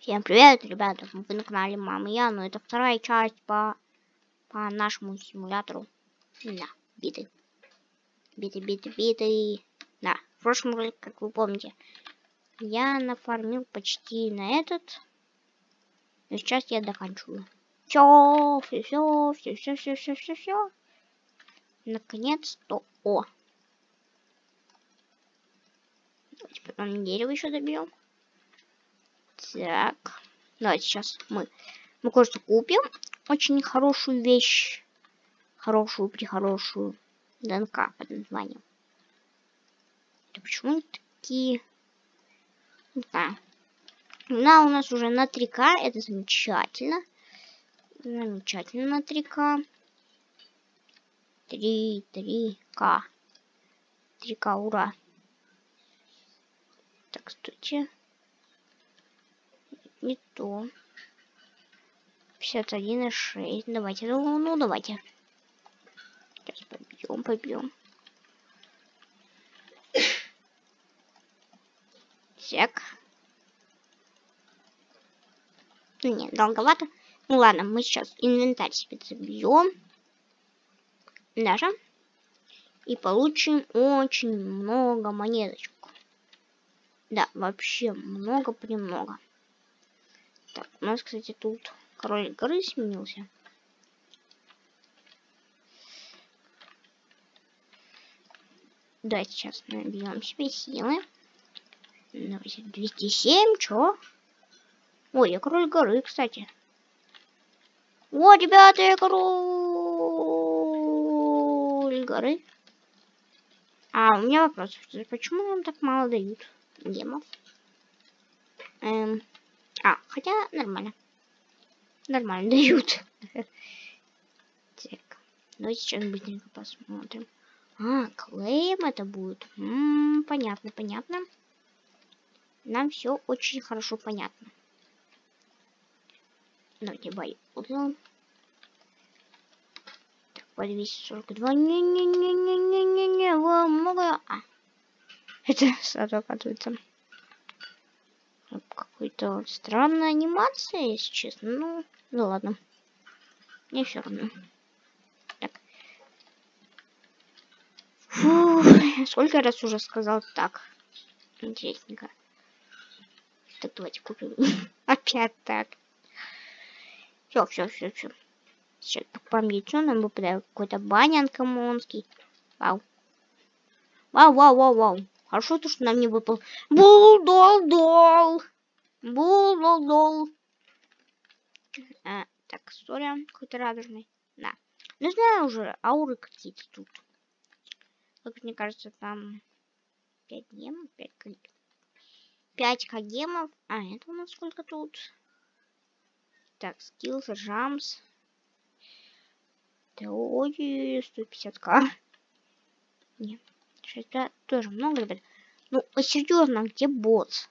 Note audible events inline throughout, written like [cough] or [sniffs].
Всем привет, ребята! Вы на канале Мама Я, но это вторая часть по, по нашему симулятору. Да, биты. Биты, биты, биты. Да, в прошлом ролике, как вы помните, я нафармил почти на этот. И сейчас я доканчиваю. Все, все, все, все, все, все, все, все, все. Наконец-то. О! Давайте потом дерево еще добьем. Так. Давайте сейчас мы, мы кое-что купим. Очень хорошую вещь. Хорошую, прихорошую. ДНК под названием. Да почему такие... Да. На, у нас уже на 3К. Это замечательно. Замечательно на 3К. 3, 3К. 3К, ура. Так, стойте не то. 51,6. Давайте, ну, ну давайте. Сейчас побьем, побьем. Ну нет, долговато. Ну ладно, мы сейчас инвентарь себе забьем. Даже. И получим очень много монеточек. Да, вообще много-премного. Так, у нас, кстати, тут король горы сменился. Да, сейчас набьем себе силы. Давайте 207, чё? Ой, я король горы, кстати. О, ребята, я король горы. А, у меня вопрос. Почему нам так мало дают гемов? Эм, а, хотя нормально. Нормально [laughs] дают. Так, давайте сейчас быстренько посмотрим. А, клеем это будет. М понятно, понятно. Нам все очень хорошо понятно. Давайте бай. Так, по 242. Не-не-не-не-не-не-не. Много. А. [laughs] Это сразу оказывается какой-то странная анимация, если честно. Ну, ну ладно. Мне все равно. Так. Фу, [laughs] сколько раз уже сказал так. Интересненько. Так, давайте купим. [laughs] Опять так. Все, все, все, все. Сейчас яйцо, нам выпадает какой-то банян комонский. Вау. Вау, вау, вау, вау. Хорошо то, что нам не выпал. Булдол-дол. Булдол. А, так, история какой-то радужный. Да. Не знаю уже, ауры какие-то тут. Как мне кажется, там 5 гемов, 5 5 кагемов. А, это у нас сколько тут? Так, скиллс, жамс. Теории 150к. Нет, 6, тоже много, ребят. Ну, серьезно, где босс?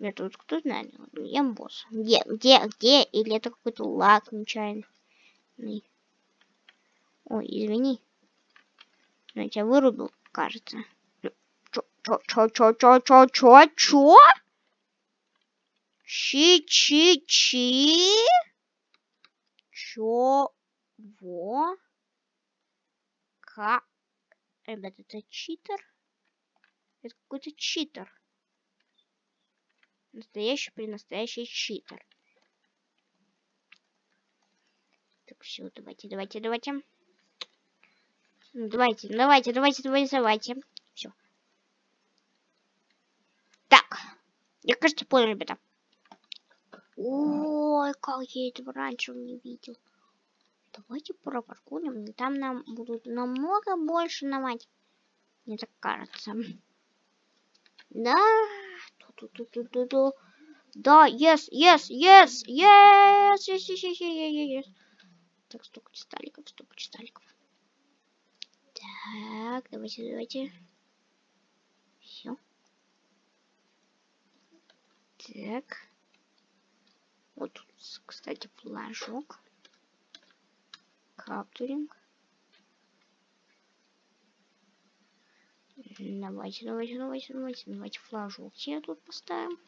Это вот кто знает? Я босс. Где, где, где? Или это какой-то лак нечаянный? Ой, извини. Я тебя вырубил, кажется. Чё, чё, чё, чё, чё, чё, чё, чё? Чи-чи-чи? Во? Ка? Ребята, это читер? Это какой-то читер. Настоящий при настоящий читер. Так, все, давайте, давайте, давайте. Ну, давайте, давайте, давайте, давайте, давайте. Все. Так. Я, кажется, понял, ребята. Ой, как я этого раньше не видел. Давайте пропаркурим. Там нам будут намного больше намать. Мне так кажется. Да. Да, yes, yes, yes, yes, yes, yes, yes, yes, yes. Так, столько кристалликов, столько кристалликов. Так, давайте, давайте. Все. Так. Вот кстати, флажок. Каптуринг. Давайте, давайте, давайте, давайте, давайте флажок я тут поставим.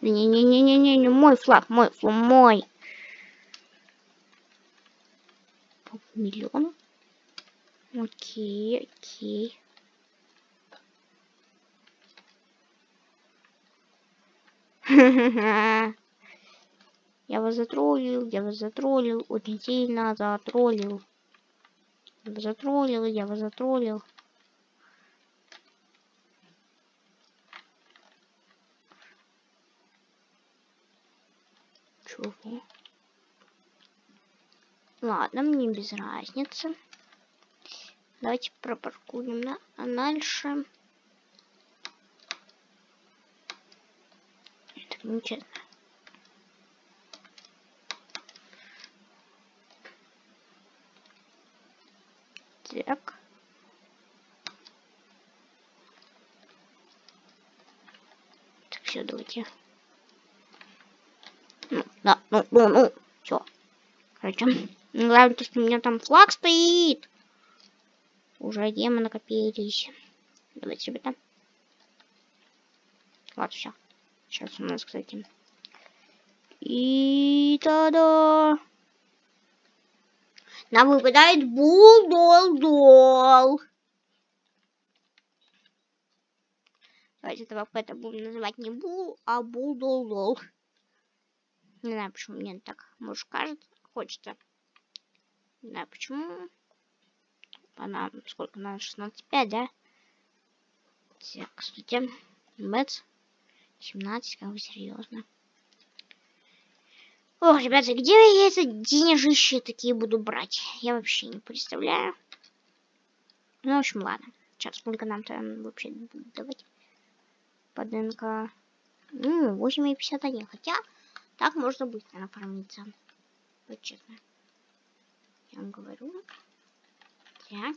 Не-не-не-не-не, не мой флаг, мой, флаг, мой. Миллион. Окей, окей. [laughs] Я вас затроллил, я вас затроллил, сильно затроллил. Я вас затроллил, я вас затроллил. Чего? Ладно, мне без разницы. Давайте пропаркуем на дальше. Нечестно. Так. Так, все, давайте. Ну, да, ну, ну, ну, все. Короче, главное, то, что у меня там флаг стоит. Уже демы накопились. Давайте, ребята. Вот, все. Сейчас у нас, кстати. И та-да! Нам выпадает бул-дол-дол. Давайте это это будем называть не бул, а бул-дол-дол. Не знаю, почему мне так, может, кажется, хочется. Не знаю, почему. Она, сколько она, 16,5, да? Так, кстати, Бэтс 17, как бы серьезно. Ох, ребята, где я это денежище такие буду брать? Я вообще не представляю. Ну, в общем, ладно. Сейчас, сколько нам там вообще будет давать? По ДНК. Ну, 8,51. Хотя, так можно быстро нафармиться. Вот честно. Я вам говорю. Так.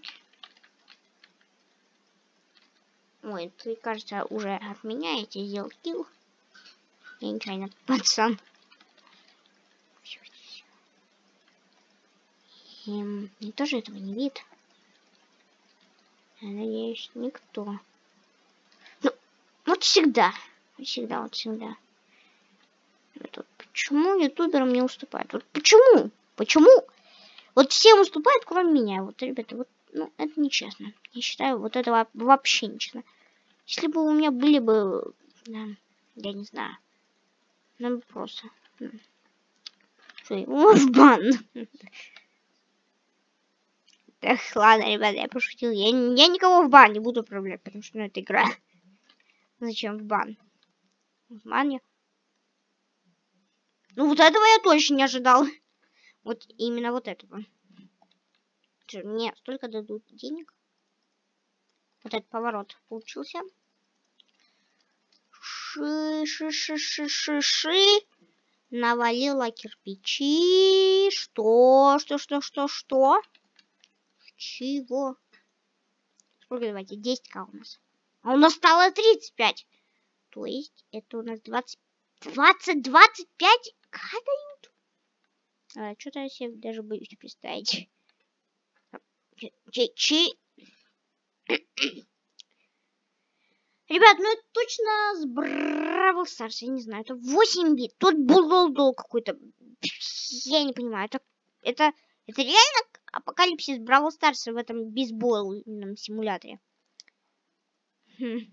Ой, ты, кажется, уже отменяете сделал килл. Я нечаянно, пацан. Эм, никто же этого не видит. Я надеюсь, никто. Ну, вот всегда. Всегда, вот всегда. Вот, почему ютуберам не уступают? Вот почему? Почему? Вот всем уступают, кроме меня. Вот, ребята, вот, ну, это нечестно. Я считаю, вот это вообще нечестно. Если бы у меня были бы, я не знаю, ну, просто... Что, в бан. Эх, ладно, ребята, я пошутил. Я, я никого в бан не буду отправлять, потому что ну, это игра. Зачем в бан? В бане? Ну, вот этого я точно не ожидал. Вот именно вот этого. Мне столько дадут денег? Вот этот поворот получился. Ши-ши-ши-ши-ши-ши. Навалила кирпичи. Что? Что, что, что, что? Чего? Сколько давайте? 10к у нас. А у нас стало 35. То есть это у нас 20... 20, 25 к дают? А, Что-то я себе даже боюсь представить. Чи... [clears throat] Ребят, ну это точно с Бравл Старс, я не знаю, это 8 бит. Тут был какой-то. [sniffs] Я не понимаю, это, это, это реально апокалипсис Бравл Старса в этом бейсбольном симуляторе. Хм. [sniffs]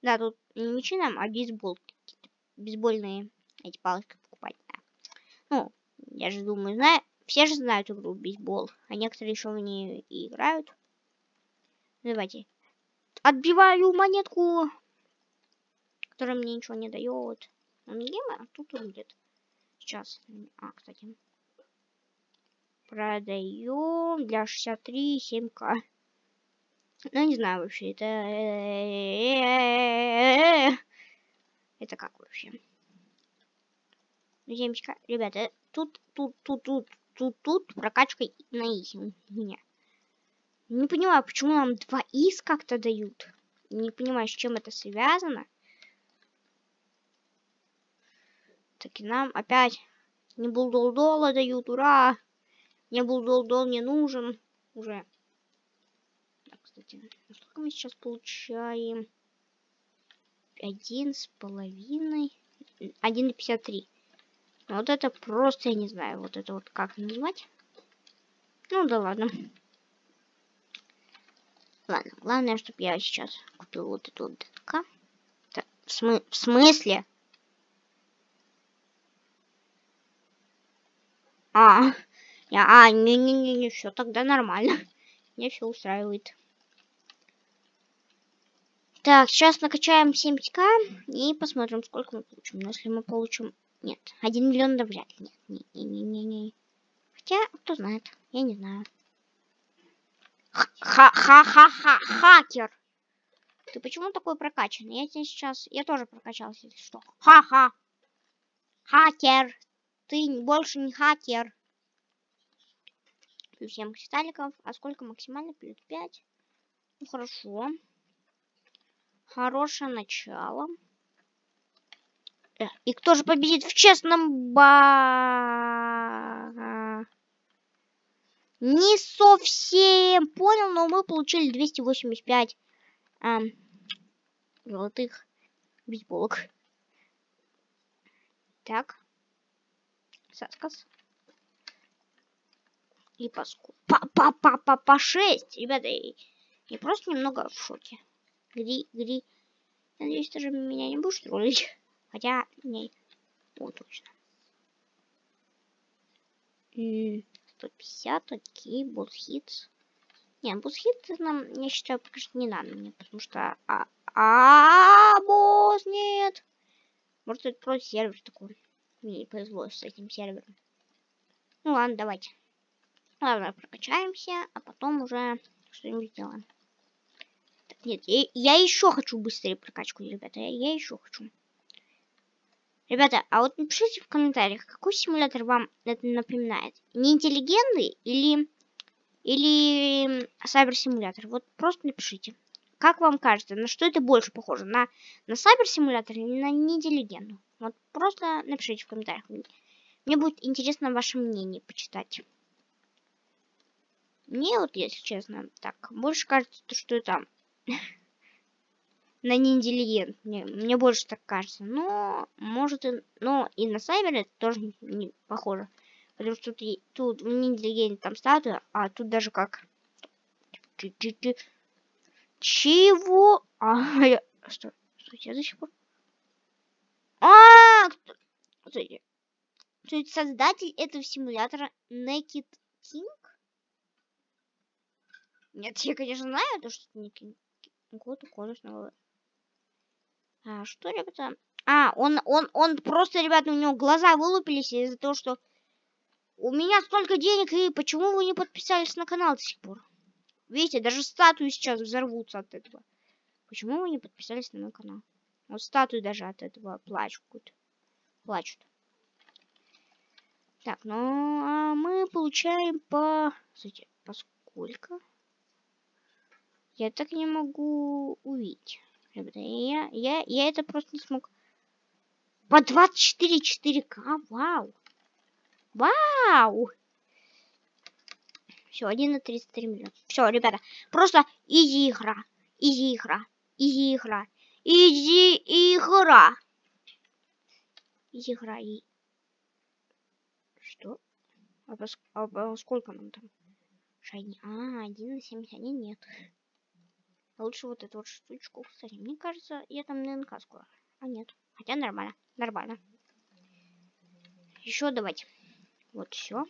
Да, тут не мечи нам, а бейсбол. Бейсбольные эти палочки покупать. Да. Ну, я же думаю, знаю, все же знают игру бейсбол, а некоторые еще в ней играют. Давайте. Отбиваю монетку, которая мне ничего не дает. Но не а тут будет. Сейчас. А, кстати. Продаем для 63 7к. Ну, не знаю вообще, это... Это как вообще? 70к. Ребята, тут, тут, тут, тут, тут, тут прокачка на у меня. Не понимаю, почему нам 2 из как-то дают. Не понимаю, с чем это связано. Так и нам опять не булдолдола дают, ура! Мне был дол не нужен уже. Так, кстати, сколько мы сейчас получаем? Один с половиной. 1.53. Вот это просто, я не знаю, вот это вот как назвать. Ну да ладно. Ладно, главное, чтобы я сейчас купил вот эту вот ДК. Так, в, смы в смысле? А, я, а, не-не-не, все тогда нормально. Мне все устраивает. Так, сейчас накачаем 70к и посмотрим, сколько мы получим. Но если мы получим... Нет, 1 миллион да вряд ли. Нет, не-не-не-не. Хотя, кто знает, я не знаю. Ха-ха-ха-ха, хакер! Ты почему такой прокачанный? Я тебе сейчас... Я тоже прокачался, если что. Ха-ха! Хакер! Ты больше не хакер. Плюс 7 кристалликов. А сколько максимально? Плюс 5. Ну, хорошо. Хорошее начало. Э, и кто же победит в честном ба... Не совсем понял, но мы получили 285 эм, золотых бейсболок. Так. Саскас. И паску. Па-па-па-па по 6. Ребята, я просто немного в шоке. Гри, гри. Надеюсь, ты же меня не будешь троллить. Хотя, не. Вот точно. 150, окей, босс-хитс. Не, босс-хитс нам, я считаю, пока что не надо мне, потому что... А, а, босс, нет! Может, это просто сервер такой. Мне не повезло с этим сервером. Ну ладно, давайте. Ладно, прокачаемся, а потом уже что-нибудь сделаем. Так, нет, я, я еще хочу быстрее прокачку, ребята. Я, я еще хочу. Ребята, а вот напишите в комментариях, какой симулятор вам это напоминает? Не интеллигентный или, или сайбер-симулятор? Вот просто напишите. Как вам кажется, на что это больше похоже? На, на сайбер-симулятор или на неинтеллигентную? Вот просто напишите в комментариях. Мне будет интересно ваше мнение почитать. Мне вот, если честно, так, больше кажется, что это на неинтеллигент. Мне, мне больше так кажется. Но, может, и, но и на сайбере это тоже не, не похоже. Потому что тут, тут в неинтеллигенте там статуя, а тут даже как... Чего? А, [laughs] я... Что? Стойте, я до сих пор... А, Стойте. То есть создатель этого симулятора Naked King? Нет, я, конечно, знаю, то, что это не King. Год конусного а, что, ребята? А, он, он, он просто, ребята, у него глаза вылупились из-за того, что у меня столько денег, и почему вы не подписались на канал до сих пор? Видите, даже статуи сейчас взорвутся от этого. Почему вы не подписались на мой канал? Вот статуи даже от этого плачут. Плачут. Так, ну, а мы получаем по... Кстати, по сколько? Я так не могу увидеть ребята. Я, я, я это просто не смог. По 24 4К, вау. Вау. Все, 1 на 33 миллиона. Все, ребята, просто easy игра. Easy игра. Easy игра. Easy игра. Easy игра. И... Что? А, по, а, а сколько нам там? Shiny. А, 1 на 71 нет. А лучше вот эту вот штучку. Кстати, мне кажется, я там на НК скоро. А нет. Хотя нормально. Нормально. Еще давайте. Вот все.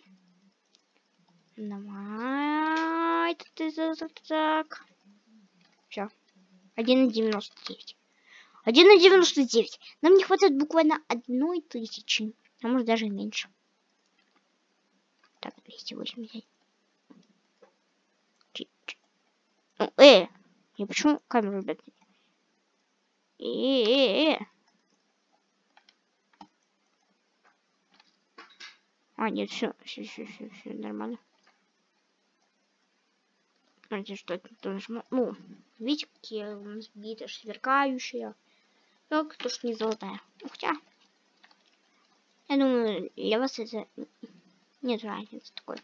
Давай. Так. Все. 1,99. 1,99. Нам не хватает буквально одной тысячи. А может даже меньше. Так, 280. Ну, э, я почему камеру, ребят? Э -э -э А, нет, все, все, все, все, все, нормально. Смотрите, что это тоже, ну, видите, какие у нас биты сверкающие. Так, то, что не золотая. Ну, хотя, я думаю, для вас это нет разницы такой.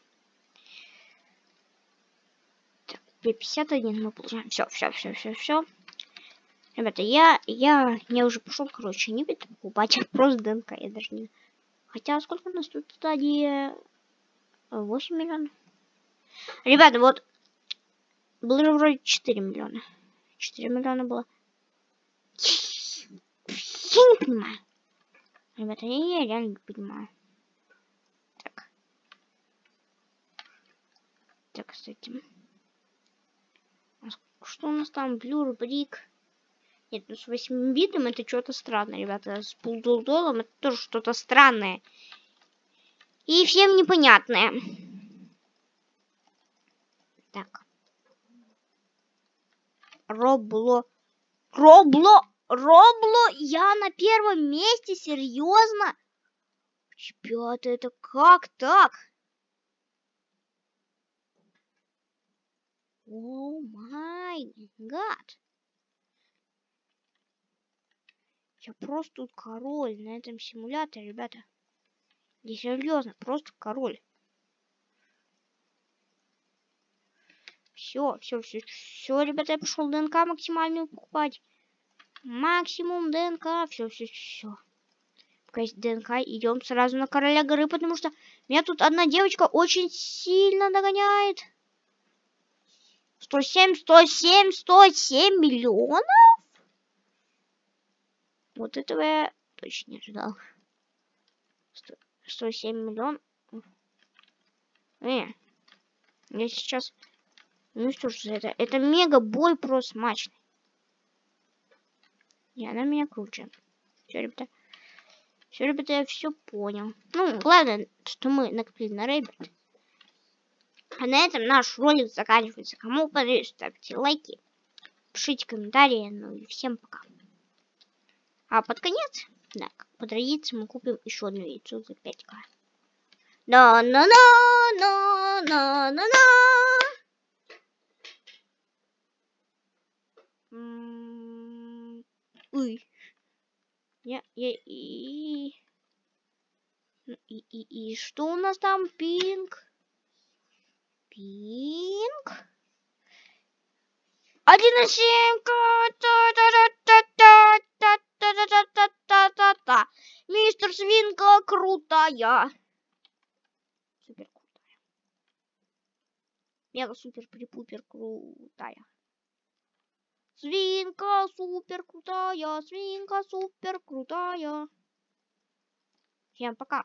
51 мы получаем. Все, все, все, все, все. Ребята, я, я, я уже пошел, короче, не буду покупать, а [laughs] просто ДНК, я даже не... Хотя, сколько у нас тут стадии? 8 миллионов. Ребята, вот, было же вроде 4 миллиона. 4 миллиона было. Я не понимаю. Ребята, я, я реально не понимаю. Так. Так, кстати. Что у нас там? Блюр, Брик. Нет, ну с 8 битом это что-то странное, ребята. С пулдолдолом это тоже что-то странное. И всем непонятное. Так. Робло. Робло. Робло. Я на первом месте, серьезно? Ребята, это как так? О май гад. Я просто тут король на этом симуляторе, ребята. Не серьезно, просто король. Все, все, все, все, ребята, я пошел ДНК максимальную покупать. Максимум ДНК, все, все, все. Пока есть ДНК, идем сразу на короля горы, потому что меня тут одна девочка очень сильно догоняет. 107, 107, 107 миллионов? Вот этого я точно не ожидал. 107 миллионов. Не. Я сейчас... Ну что ж это? Это мега бой просто мачный. И она меня круче. Все, ребята. Все, ребята, я все понял. Ну, главное, что мы накопили на Рэббит. А на этом наш ролик заканчивается. Кому понравилось, ставьте лайки, пишите комментарии. Ну и всем пока. А под конец, да, по традиции мы купим еще одно яйцо за 5к. на на на на на на на Ой. Я, я, и, и, и, и, что у нас там, пинг? Пинг. Один та, Мистер Свинка крутая. Супер крутая. Мега супер припупер крутая. Свинка супер крутая, свинка супер крутая. Всем пока.